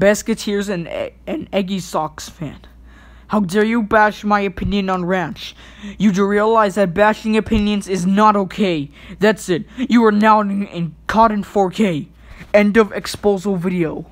Basketeers and an Egyxos fan. How dare you bash my opinion on Ranch? You do realize that bashing opinions is not okay. That's it. You are now in, in caught in 4K. End of exposal video.